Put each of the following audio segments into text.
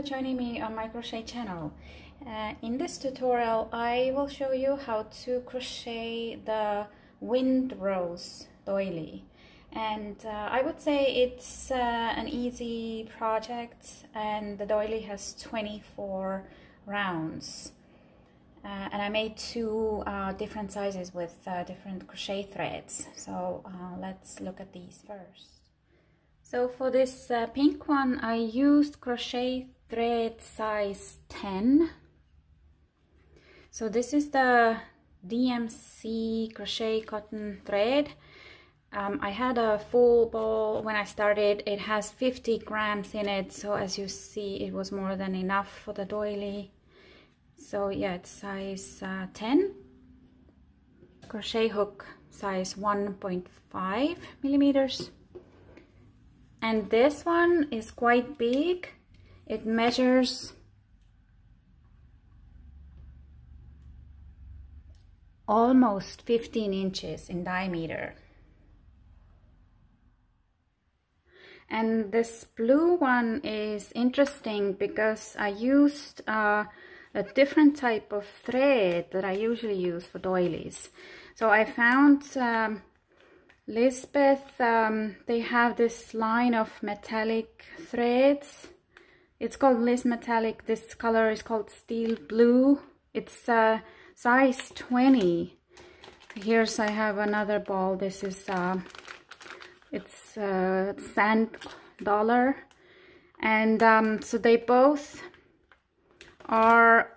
for joining me on my crochet channel. Uh, in this tutorial I will show you how to crochet the wind rose doily and uh, I would say it's uh, an easy project and the doily has 24 rounds uh, and I made two uh, different sizes with uh, different crochet threads so let's look at these first. So for this uh, pink one, I used crochet thread size 10. So this is the DMC crochet cotton thread. Um, I had a full ball when I started. It has 50 grams in it. So as you see, it was more than enough for the doily. So yeah, it's size uh, 10. Crochet hook size 1.5 millimeters and this one is quite big it measures almost 15 inches in diameter and this blue one is interesting because I used uh, a different type of thread that I usually use for doilies so I found um, Lizbeth, um, they have this line of metallic threads. It's called Liz Metallic. This color is called Steel Blue. It's uh, size 20. Here's I have another ball. This is uh, it's uh, sand dollar, and um, so they both are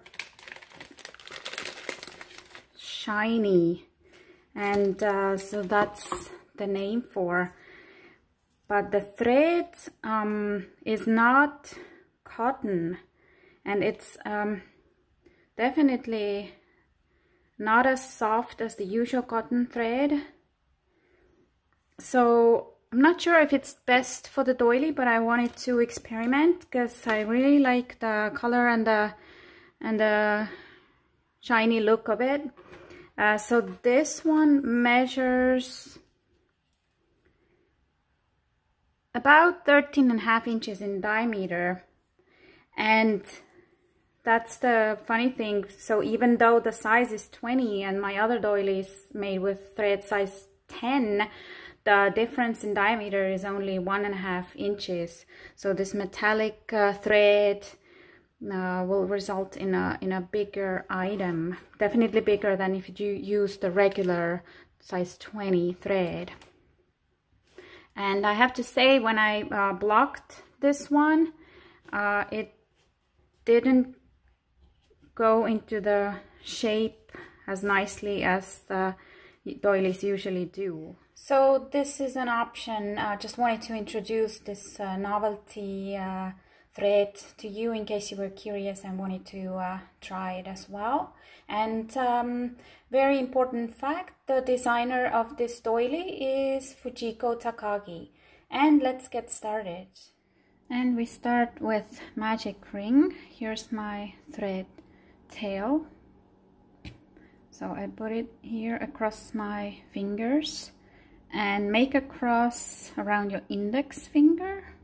shiny, and uh, so that's the name for but the thread um, is not cotton. And it's um, definitely not as soft as the usual cotton thread. So I'm not sure if it's best for the doily but I wanted to experiment because I really like the color and the and the shiny look of it. Uh, so this one measures about 13 and a half inches in diameter and that's the funny thing. So even though the size is 20 and my other doily is made with thread size 10 the difference in diameter is only one and a half inches. So this metallic uh, thread uh, will result in a in a bigger item. Definitely bigger than if you use the regular size 20 thread. And I have to say when I uh, blocked this one uh, it didn't go into the shape as nicely as the doilies usually do. So this is an option. I just wanted to introduce this uh, novelty uh, thread to you in case you were curious and wanted to uh, try it as well. And um, very important fact, the designer of this doily is Fujiko Takagi. And let's get started. And we start with magic ring. Here's my thread tail. So I put it here across my fingers and make a cross around your index finger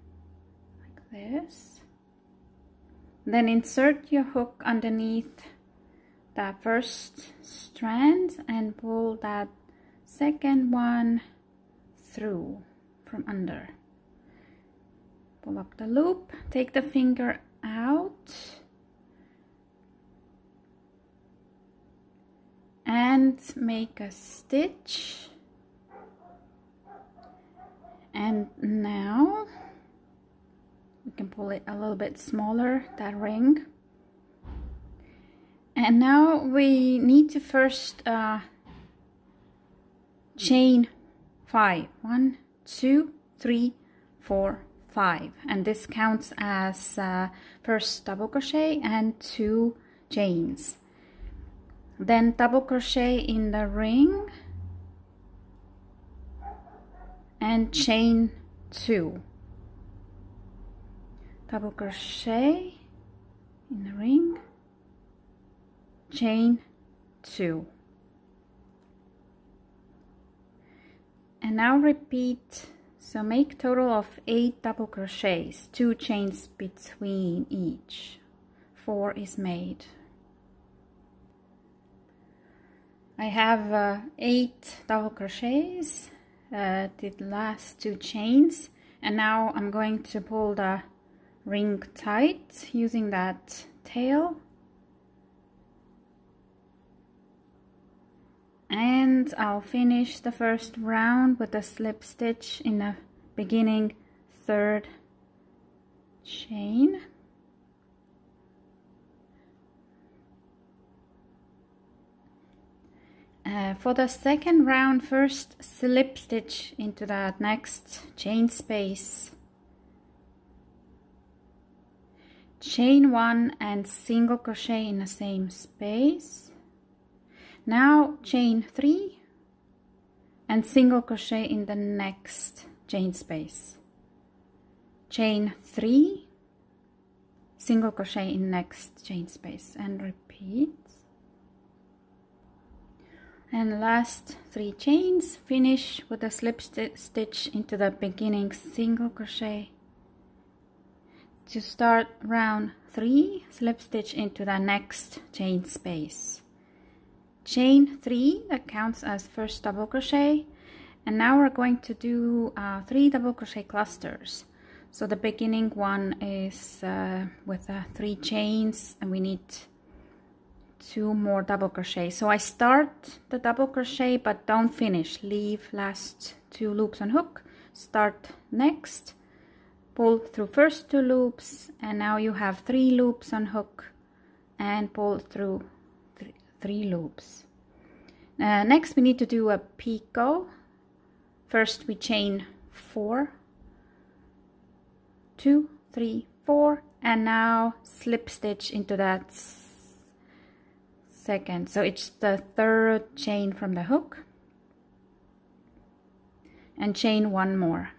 like this then insert your hook underneath that first strand and pull that second one through from under pull up the loop. Take the finger out. And make a stitch. And now we can pull it a little bit smaller that ring. And now we need to first uh, chain five. One two three four five and this counts as uh, first double crochet and two chains. Then double crochet in the ring and chain two. Double crochet in the ring chain two. And now repeat so make total of eight double crochets two chains between each. Four is made. I have uh, eight double crochets uh, did last two chains and now I'm going to pull the ring tight using that tail and I'll finish the first round with a slip stitch in the beginning third chain. Uh, for the second round first slip stitch into that next chain space. Chain one and single crochet in the same space now chain three and single crochet in the next chain space. Chain three single crochet in next chain space and repeat. And last three chains finish with a slip st stitch into the beginning single crochet. To start round three slip stitch into the next chain space chain three that counts as first double crochet. And now we're going to do uh, three double crochet clusters. So the beginning one is uh, with uh, three chains and we need two more double crochet so I start the double crochet but don't finish. Leave last two loops on hook. Start next. Pull through first two loops. And now you have three loops on hook and pull through three loops. Uh, next we need to do a picot. First we chain four, two, three, four, and now slip stitch into that second. So it's the third chain from the hook and chain one more.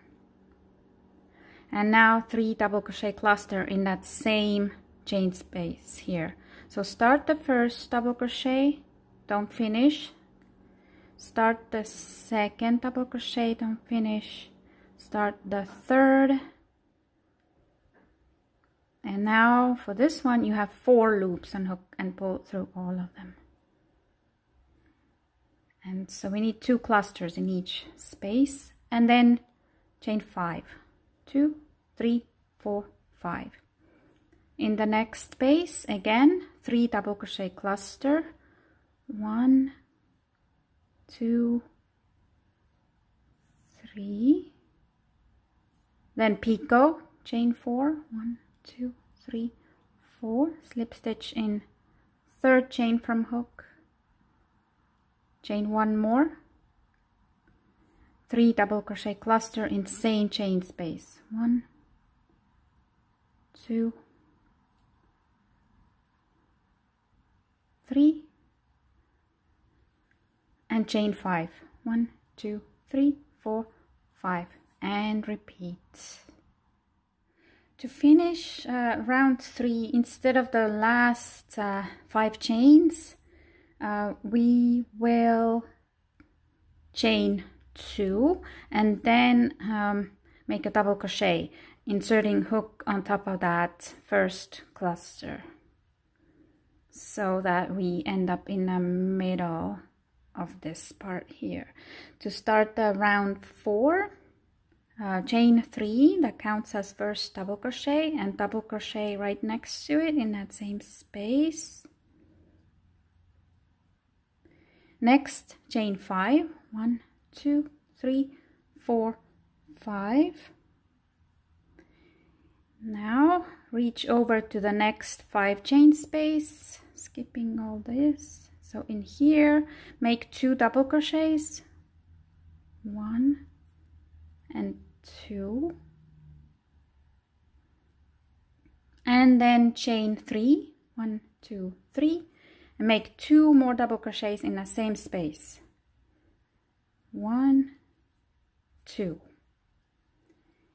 And now three double crochet cluster in that same chain space here. So start the first double crochet, don't finish. Start the second double crochet, don't finish. Start the third. And now for this one, you have four loops and hook and pull through all of them. And so we need two clusters in each space and then chain five, two, three, four, five in the next space again three double crochet cluster. One two three. Then picot chain four. One two three four. Slip stitch in. Third chain from hook. Chain one more. Three double crochet cluster in same chain space. One two three. And chain five. One two three four five. And repeat. To finish uh, round three instead of the last uh, five chains uh, we will chain two and then um, make a double crochet inserting hook on top of that first cluster so that we end up in the middle of this part here. To start the round four, uh, chain three that counts as first double crochet and double crochet right next to it in that same space. Next, chain five, one, two, three, four, five. Now reach over to the next five chain space skipping all this. So in here make two double crochets. One and two. And then chain three. One two three. And make two more double crochets in the same space. One two.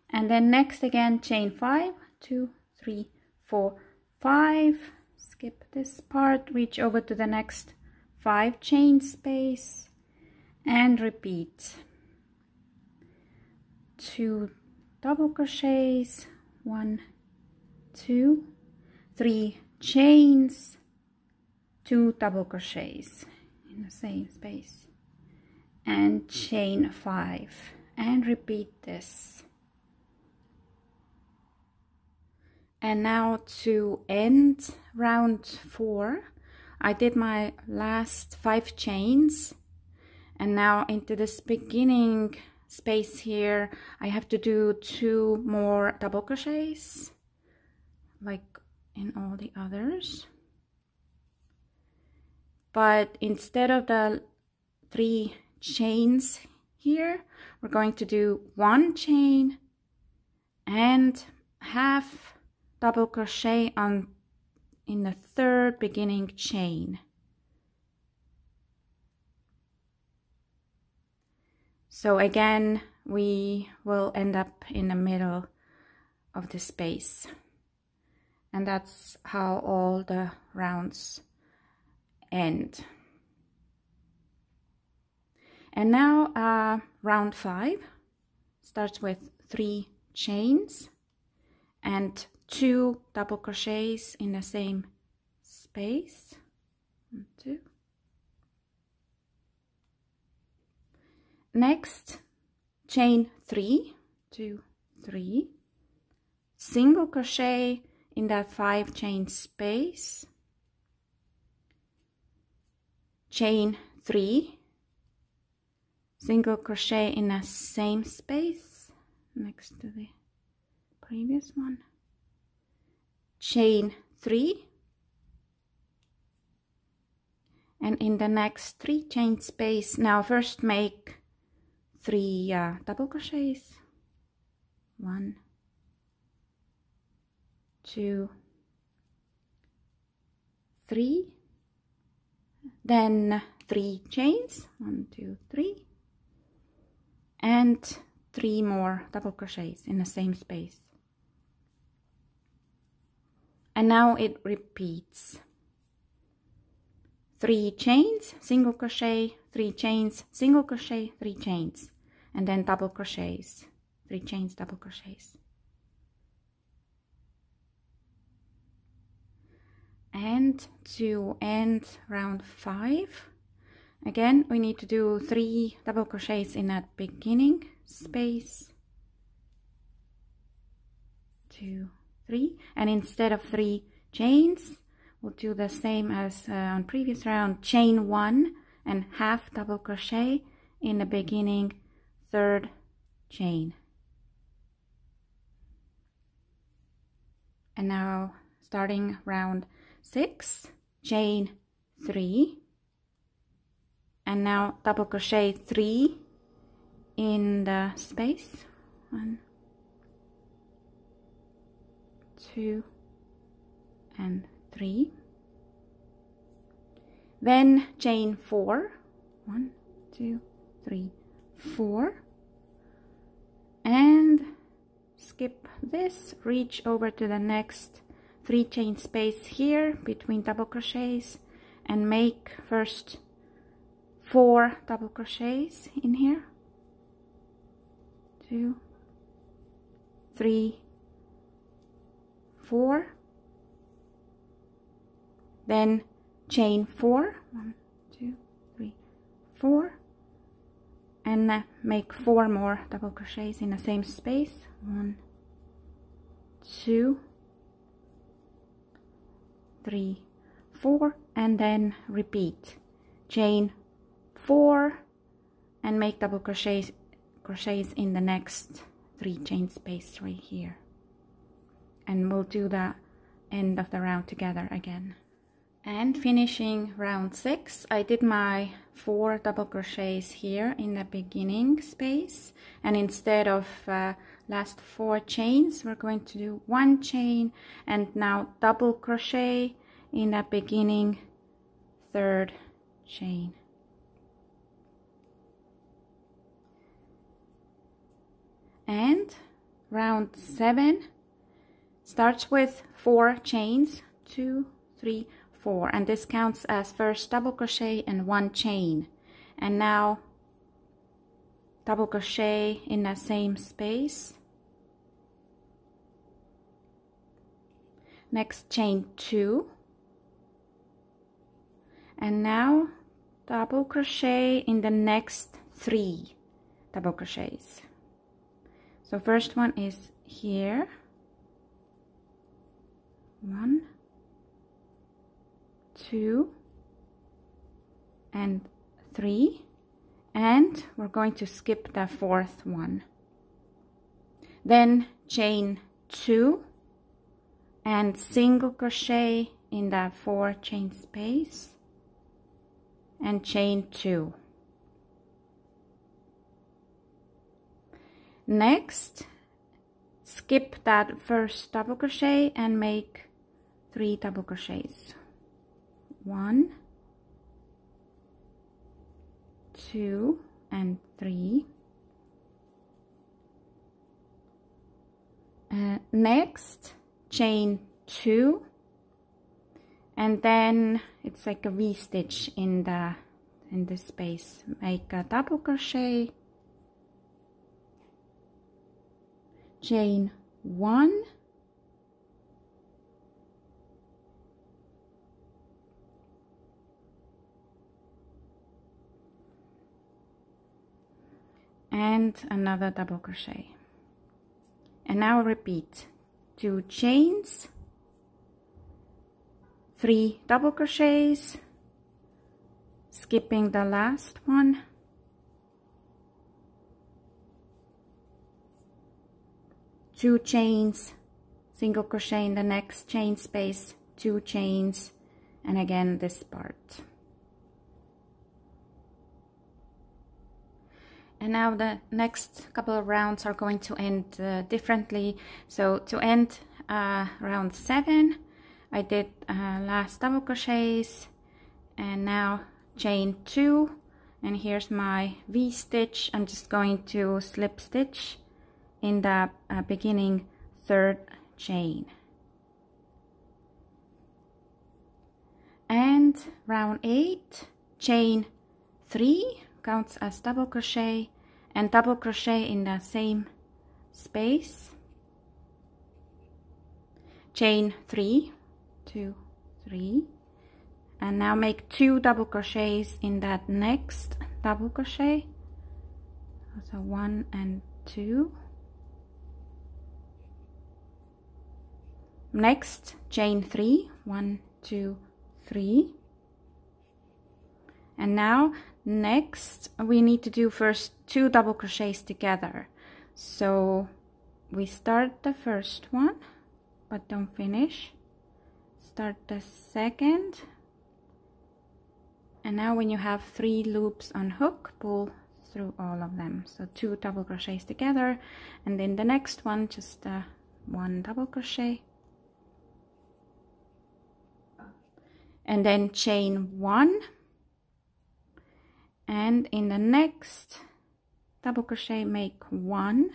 And then next again chain five. Two three four five skip this part reach over to the next five chain space and repeat. Two double crochets one two three chains two double crochets in the same space and chain five. And repeat this and now to end round four I did my last five chains. And now into this beginning space here I have to do two more double crochets like in all the others. But instead of the three chains here we're going to do one chain and half double crochet on in the third beginning chain So again, we will end up in the middle of the space. And that's how all the rounds end. And now uh, round five starts with three chains and two double crochets in the same space. One, two. next chain three two three single crochet in that five chain space chain three single crochet in the same space next to the previous one? Chain three. And in the next three chain space now first make three uh, double crochets. One two three. Then three chains. One two three. And three more double crochets in the same space and now it repeats. Three chains single crochet three chains single crochet three chains. And then double crochets three chains double crochets. And to end round five again we need to do three double crochets in that beginning space. Two three and instead of three chains we'll do the same as uh, on previous round chain one and half double crochet in the beginning third chain. And now starting round six chain three. And now double crochet three in the space. One two and three. Then chain four. One two three four. And skip this. Reach over to the next three chain space here between double crochets and make first four double crochets in here. Two three four. Then chain four. One two three four. And uh, make four more double crochets in the same space. One two three four. And then repeat. Chain four and make double crochets crochets in the next three chain space right here and we'll do the end of the round together again. And finishing round six I did my four double crochets here in the beginning space. And instead of uh, last four chains we're going to do one chain and now double crochet in the beginning third chain. And round seven starts with four chains two three four and this counts as first double crochet and one chain. And now double crochet in the same space. Next chain two. And now double crochet in the next three double crochets. So first one is here one two and three and we're going to skip the fourth one. Then chain two and single crochet in that four chain space and chain two. Next skip that first double crochet and make three double crochets. One two and three. Uh, next chain two. And then it's like a v-stitch in the in the space. Make a double crochet. Chain one and another double crochet. And now repeat. Two chains three double crochets skipping the last one. Two chains single crochet in the next chain space two chains and again this part and now the next couple of rounds are going to end uh, differently. So to end uh, round seven I did uh, last double crochets. And now chain two. And here's my v-stitch I'm just going to slip stitch in the uh, beginning third chain. And round eight chain three counts as double crochet and double crochet in the same space. Chain three two three. And now make two double crochets in that next double crochet. So one and two. Next chain three one two three. And now next we need to do first two double crochets together. So we start the first one but don't finish. Start the second. And now when you have three loops on hook pull through all of them. So two double crochets together. And then the next one just uh, one double crochet. And then chain one. And in the next double crochet make one.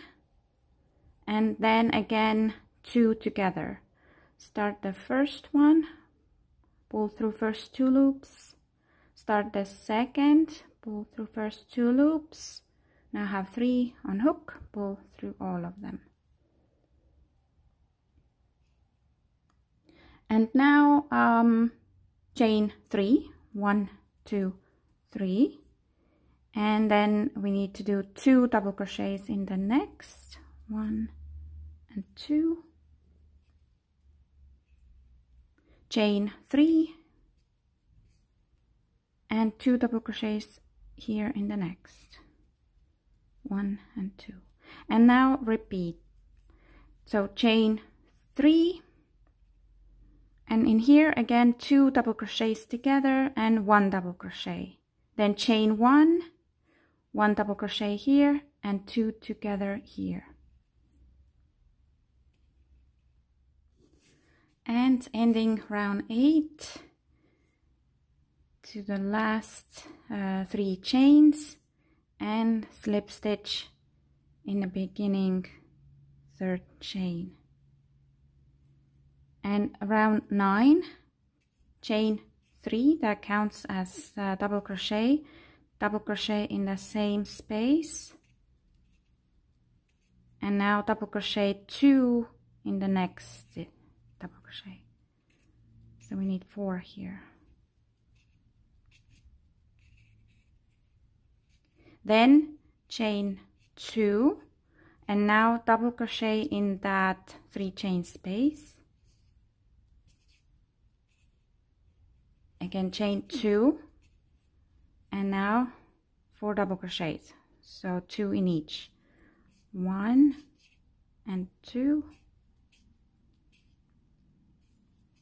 And then again two together. Start the first one pull through first two loops. Start the second pull through first two loops. Now have three on hook pull through all of them. And now um, chain three. One two three and then we need to do two double crochets in the next one and two. Chain three. And two double crochets here in the next one and two. And now repeat. So chain three. And in here again two double crochets together and one double crochet. Then chain one one double crochet here and two together here. And ending round eight to the last uh, three chains and slip stitch in the beginning third chain. And round nine chain three that counts as double crochet double crochet in the same space. And now double crochet two in the next double crochet. So we need four here. Then chain two. And now double crochet in that three chain space. Again chain two and now four double crochets. So two in each. One and two.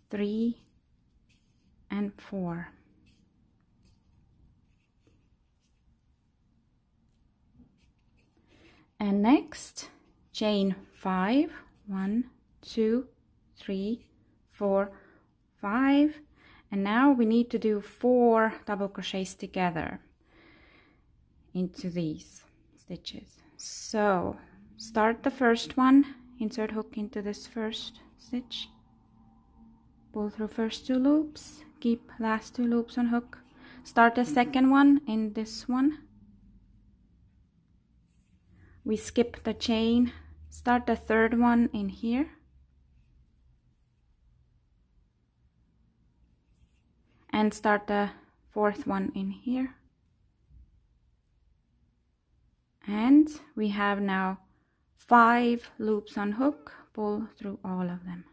Three and four. And next chain five. One two three four five and now we need to do four double crochets together into these stitches. So start the first one insert hook into this first stitch. Pull through first two loops keep last two loops on hook. Start the second one in this one. We skip the chain. Start the third one in here and start the fourth one in here. And we have now five loops on hook. Pull through all of them.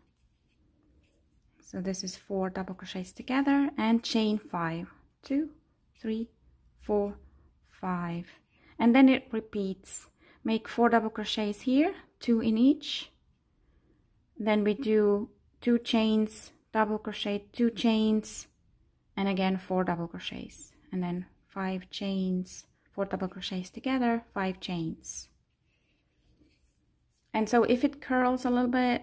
So this is four double crochets together and chain five. Two three four five. And then it repeats. Make four double crochets here two in each. Then we do two chains double crochet two chains and again four double crochets. And then five chains four double crochets together five chains. And so if it curls a little bit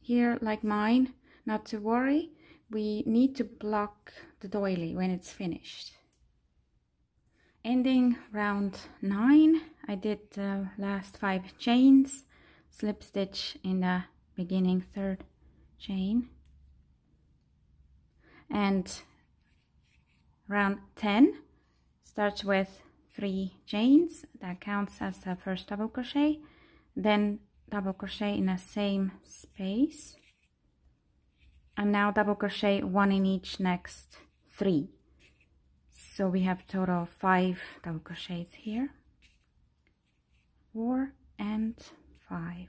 here like mine not to worry. We need to block the doily when it's finished. Ending round nine I did the last five chains. Slip stitch in the beginning third chain. And round 10 starts with three chains that counts as the first double crochet then double crochet in the same space and now double crochet one in each next three. So we have total five double crochets here. Four and five.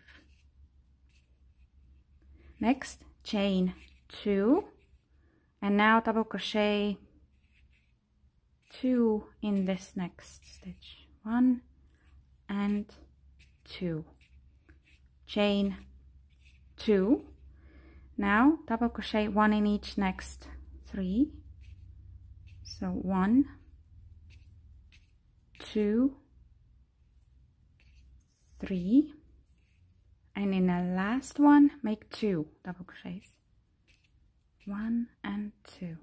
Next chain two. And now double crochet two in this next stitch. One and two. Chain two. Now double crochet one in each next three. So one two three. And in the last one make two double crochets. One and two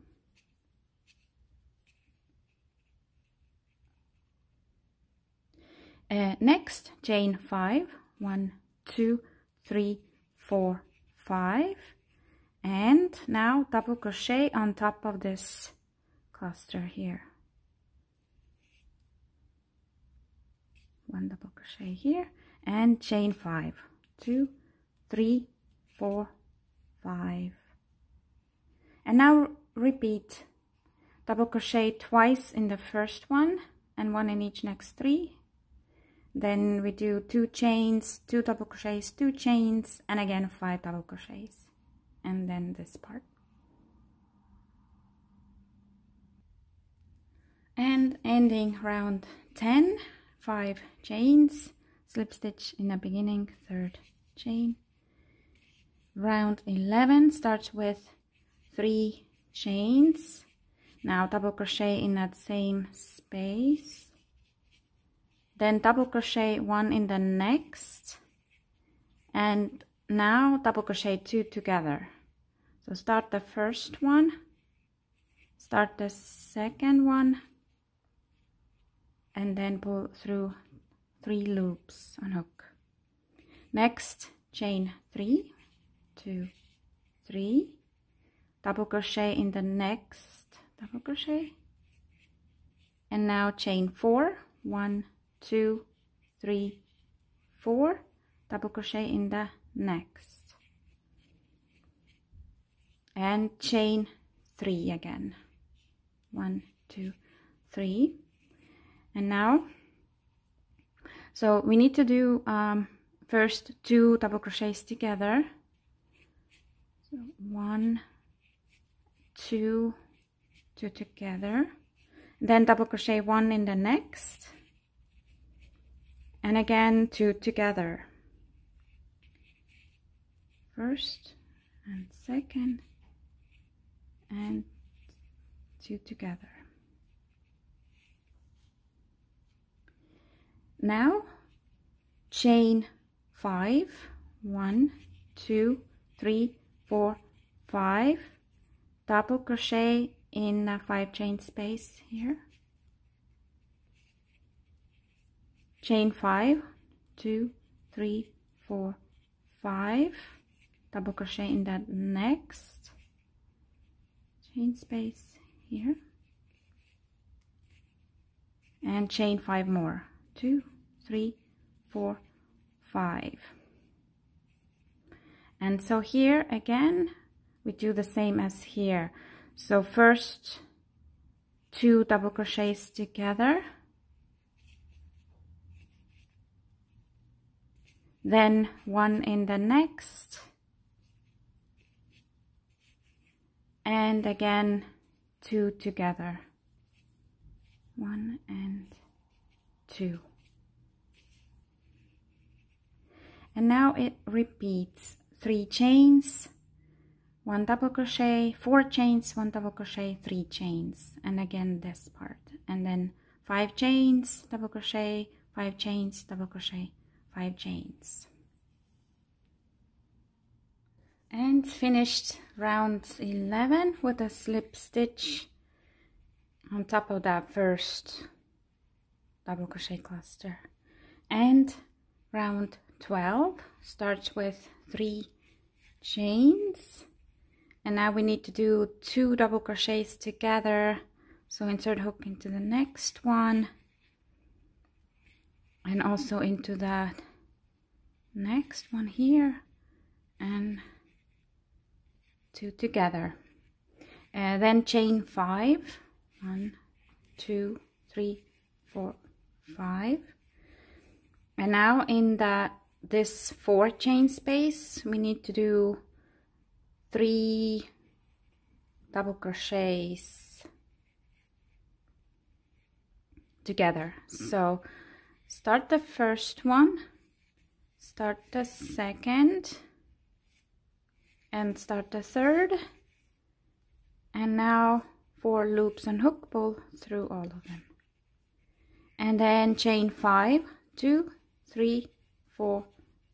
uh, next chain five. one two three four five. And now double crochet on top of this cluster here. One double crochet here. And chain five. Two three four five. And now repeat. Double crochet twice in the first one and one in each next three then we do two chains two double crochets two chains and again five double crochets. And then this part. And ending round 10 5 chains. Slip stitch in the beginning third chain. Round 11 starts with three chains. Now double crochet in that same space then double crochet one in the next. And now double crochet two together. So start the first one. Start the second one. And then pull through three loops on hook. Next chain three. Two three. Double crochet in the next double crochet. And now chain four. One two three four. Double crochet in the next. And chain three again. One two three. And now so we need to do um, first two double crochets together. So one two two together. Then double crochet one in the next and again two together. First and second and two together. Now chain five. One two three four five. Double crochet in a five chain space here chain five two three four five. Double crochet in that next. Chain space here. And chain five more. Two three four five. And so here again we do the same as here. So first two double crochets together then one in the next. And again two together. One and two. And now it repeats. Three chains one double crochet four chains one double crochet three chains. And again this part. And then five chains double crochet five chains double crochet five chains. And finished round 11 with a slip stitch on top of that first double crochet cluster. And round 12 starts with three chains. And now we need to do two double crochets together. So insert hook into the next one and also into that next one here and two together. Uh, then chain five. One two three four five. And now in that this four chain space we need to do three double crochets together. So start the first one. Start the second. And start the third. And now four loops and hook pull through all of them. And then chain five. Two three four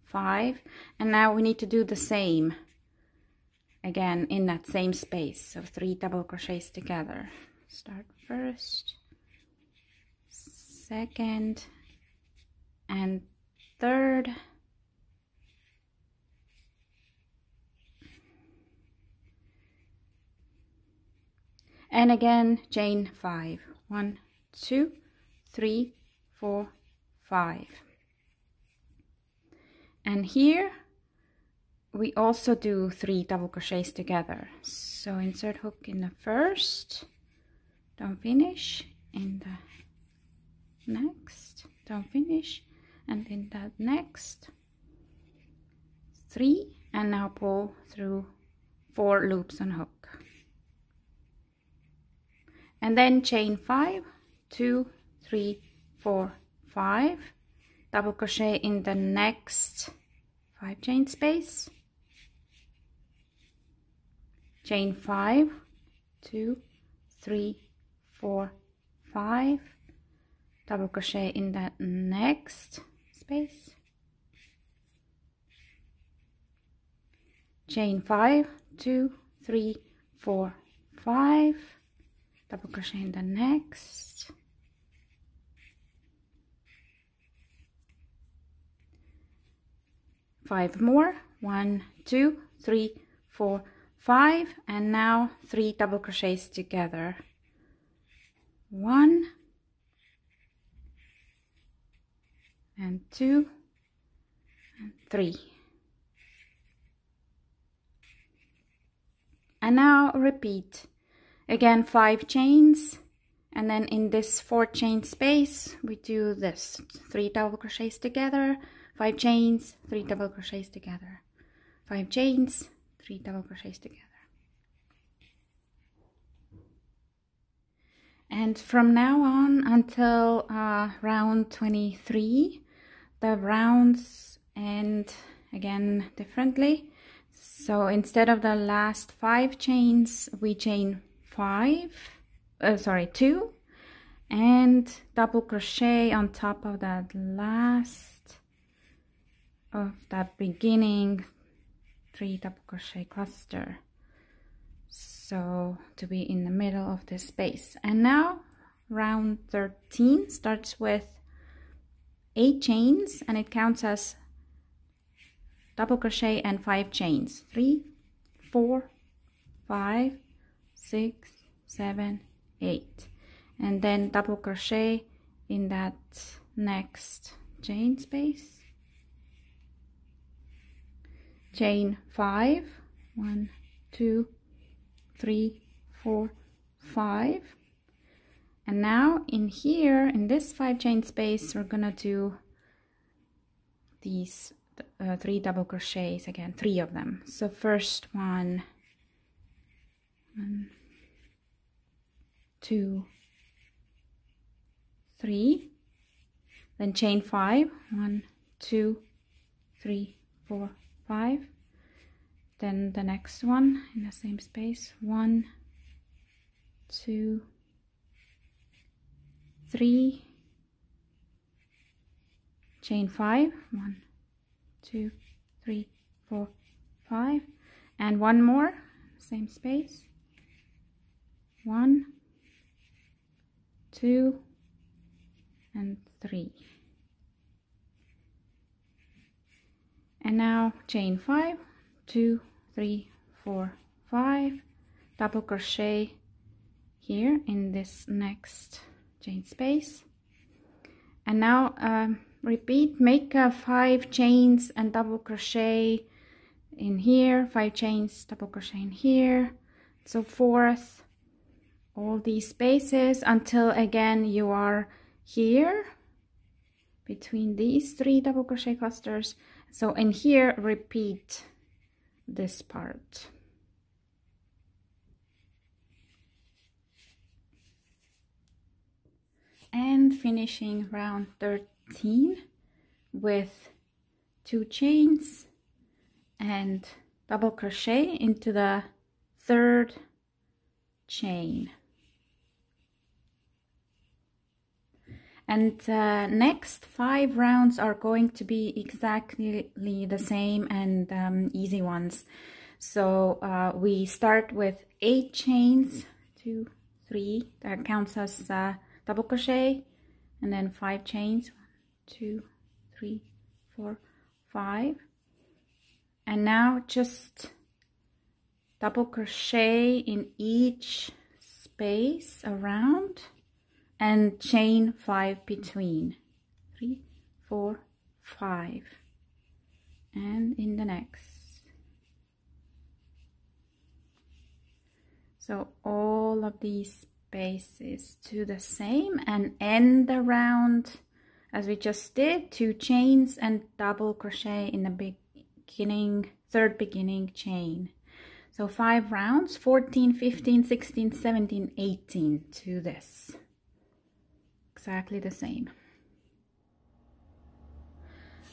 five. And now we need to do the same. Again in that same space. So three double crochets together. Start first. Second and third and again chain five. One two three four five. And here we also do three double crochets together. So insert hook in the first. Don't finish. In the next. Don't finish and in that next three and now pull through four loops and hook. And then chain five two three four five. Double crochet in the next five chain space. Chain five two three four five. Double crochet in that next space. Chain five two three four five. Double crochet in the next. Five more. One two three four five. And now three double crochets together. One and two and three. And now repeat. Again five chains. And then in this four chain space we do this. Three double crochets together five chains three double crochets together. Five chains three double crochets together. And from now on until uh, round 23 the rounds end again differently. So instead of the last five chains we chain five uh, sorry two and double crochet on top of that last of that beginning three double crochet cluster. So to be in the middle of the space. And now round 13 starts with eight chains and it counts as double crochet and five chains. Three four five six seven eight. And then double crochet in that next chain space. Chain five. One two three, four, five. And now in here, in this five chain space, we're gonna do these uh, three double crochets again, three of them. So first one, one, two, three, then chain five, one, two, three, four, five, then the next one in the same space one two three chain five one two three four five and one more same space one two and three. And now chain five two three four five double crochet here in this next chain space. And now um, repeat make uh, five chains and double crochet in here five chains double crochet in here. So forth all these spaces until again you are here between these three double crochet clusters. So in here repeat this part. And finishing round 13 with two chains and double crochet into the third chain. and uh, next five rounds are going to be exactly the same and um, easy ones so uh, we start with eight chains two three that counts as uh, double crochet and then five chains. Two three four five. And now just double crochet in each space around and chain five between. Three four five. And in the next. So all of these spaces to the same and end the round as we just did two chains and double crochet in the beginning third beginning chain so five rounds 14 15 16 17 18 to this exactly the same.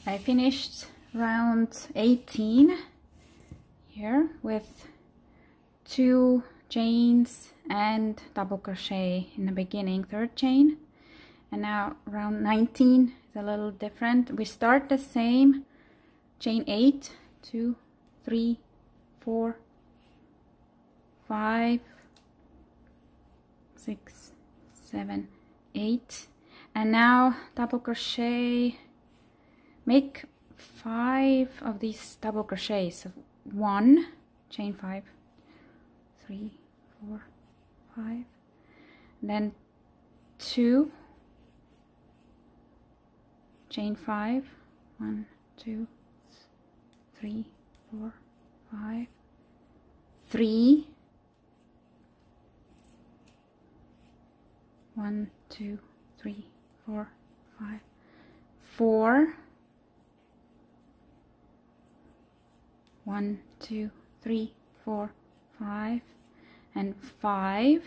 I finished round 18 here with two chains and double crochet in the beginning third chain. And now round 19 is a little different. We start the same chain 8 2 3 4 5 6 7 eight. And now double crochet. Make five of these double crochets. So one chain five three four five then two. Chain five. One two three four five. Three. One two three four five. Four. One two three four five and five.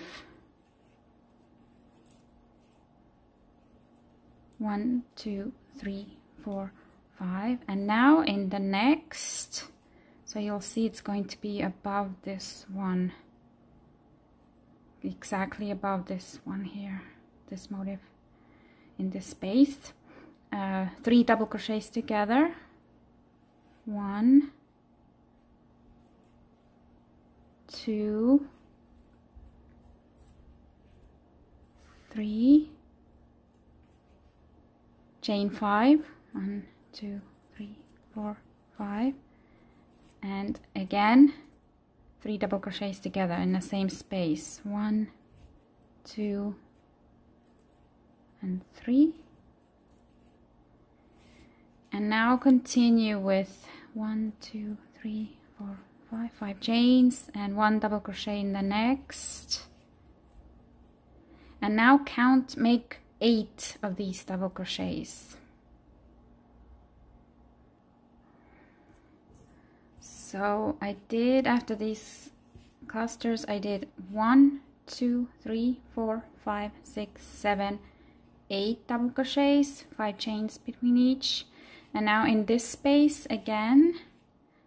One two three four five. And now in the next so you'll see it's going to be above this one. Exactly above this one here this motif in this space. Uh, three double crochets together. One. Two three. Chain five. One two three four five. And again three double crochets together in the same space. One two and three. And now continue with one two three four five five chains and one double crochet in the next and now count make eight of these double crochets. So I did after these clusters I did one two three four five six seven eight double crochets five chains between each. And now in this space again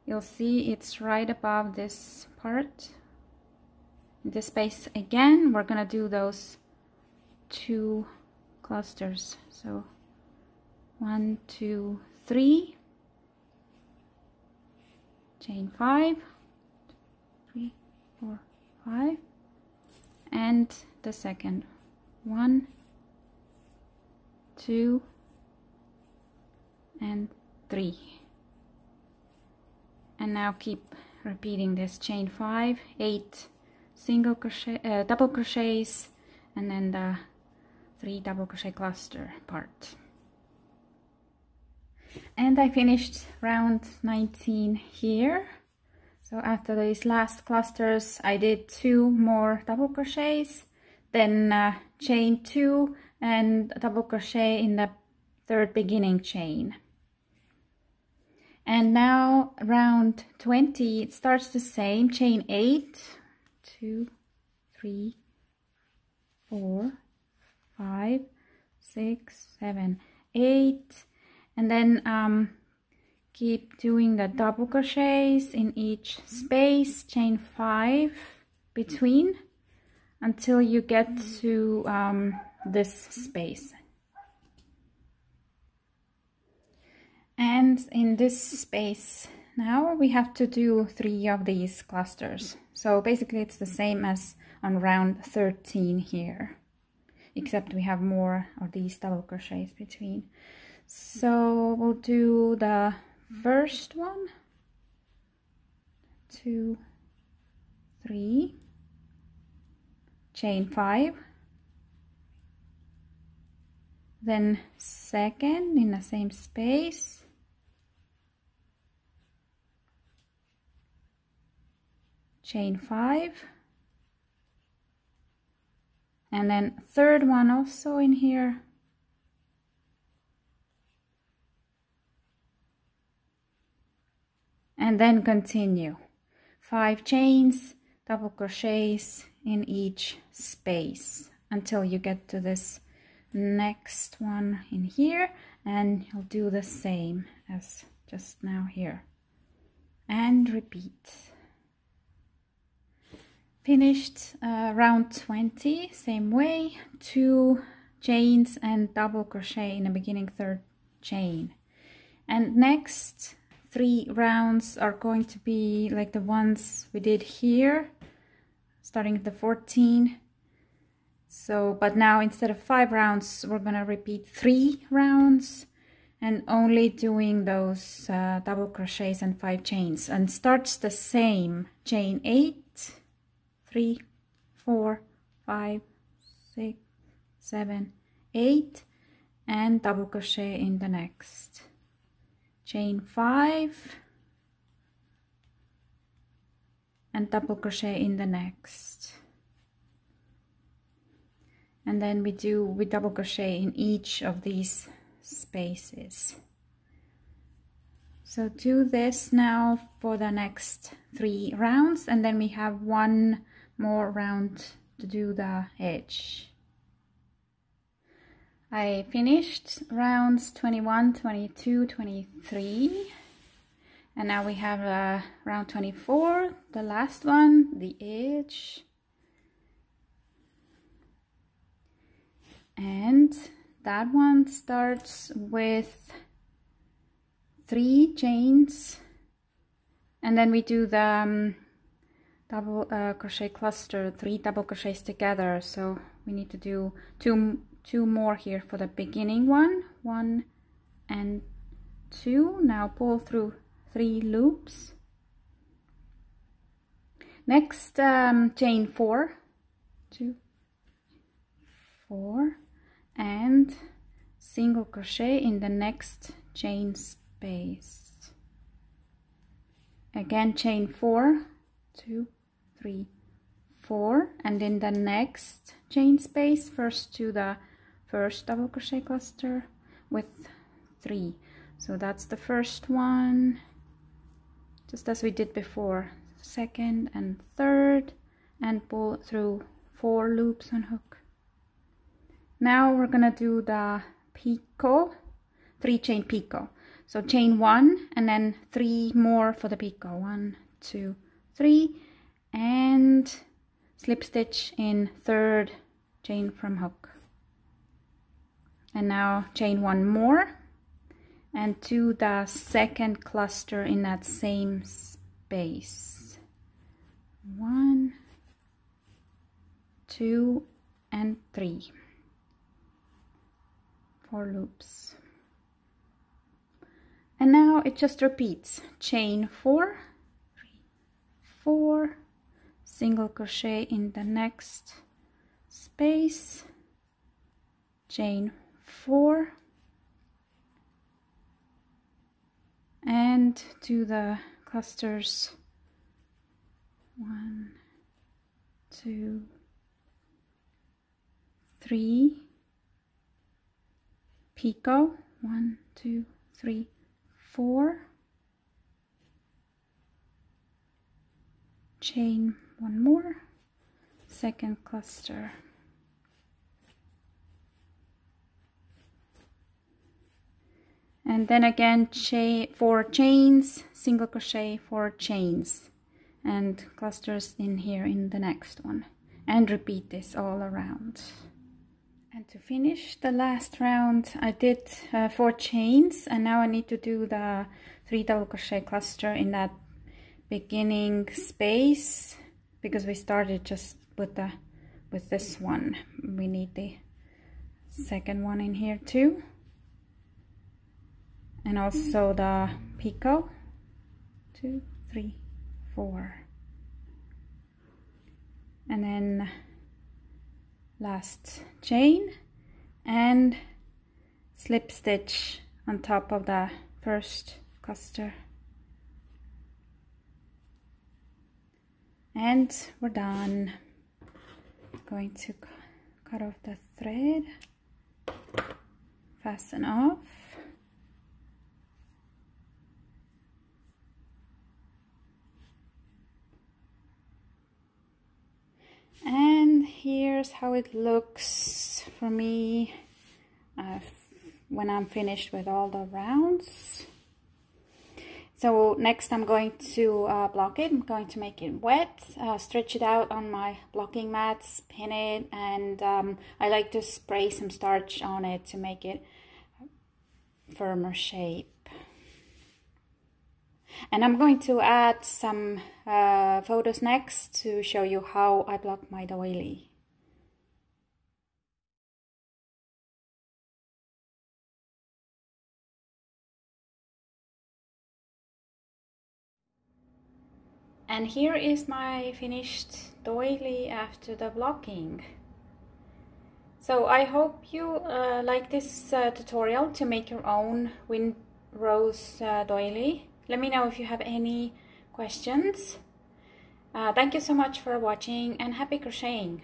you'll see it's right above this part. In this space again we're gonna do those two clusters. So one two three. Chain five. Three four five. And the second. One two and three. And now keep repeating this. Chain five eight single crochet uh, double crochets and then the three double crochet cluster part. And I finished round 19 here. So after these last clusters I did two more double crochets then uh, chain two and double crochet in the third beginning chain. And now round 20 it starts the same chain 8 2 3 4 5 6 7 8 and then um, keep doing the double crochets in each space chain five between until you get to um, this space. And in this space now we have to do three of these clusters. So basically it's the same as on round 13 here except we have more of these double crochets between. So we'll do the first one, two, three, chain five, then second in the same space, chain five, and then third one also in here. And then continue. Five chains double crochets in each space until you get to this next one in here and you'll do the same as just now here. And repeat finished uh, round 20 same way two chains and double crochet in the beginning third chain. And next three rounds are going to be like the ones we did here starting at the 14 so but now instead of five rounds we're gonna repeat three rounds and only doing those uh, double crochets and five chains. And starts the same chain eight three four five six seven eight and double crochet in the next. Chain five and double crochet in the next. And then we do we double crochet in each of these spaces. So do this now for the next three rounds and then we have one more round to do the edge. I finished rounds 21, 22, 23 and now we have uh, round 24, the last one, the edge. And that one starts with three chains. And then we do the um, double uh, crochet cluster three double crochets together. So we need to do two two more here for the beginning one one and two. Now pull through three loops. Next um, chain four. Two four and single crochet in the next chain space. Again chain four. Two three four and in the next chain space first to the first double crochet cluster with three so that's the first one just as we did before second and third and pull through four loops on hook now we're gonna do the picot, three chain picot. So chain one and then three more for the picot. One, two, three, and slip stitch in third chain from hook. And now chain one more and to the second cluster in that same space. One, two, and three four loops and now it just repeats chain four three four single crochet in the next space. Chain four. And to the clusters. One two three. Picot one two three four. Chain one more. Second cluster. And then again chain four chains single crochet four chains. And clusters in here in the next one. And repeat this all around. And to finish the last round, I did uh, four chains. And now I need to do the three double crochet cluster in that beginning space because we started just with the with this one. We need the second one in here too. And also the picot. Two, three, four. And then last chain and slip stitch on top of the first cluster and we're done. Going to cut off the thread. Fasten off. And here's how it looks for me uh, when I'm finished with all the rounds so next I'm going to uh, block it, I'm going to make it wet, uh, stretch it out on my blocking mats, pin it, and um, I like to spray some starch on it to make it firmer shape. And I'm going to add some uh, photos next to show you how I block my doily. And here is my finished doily after the blocking. So I hope you uh, like this uh, tutorial to make your own wind rose uh, doily. Let me know if you have any questions. Uh, thank you so much for watching and happy crocheting!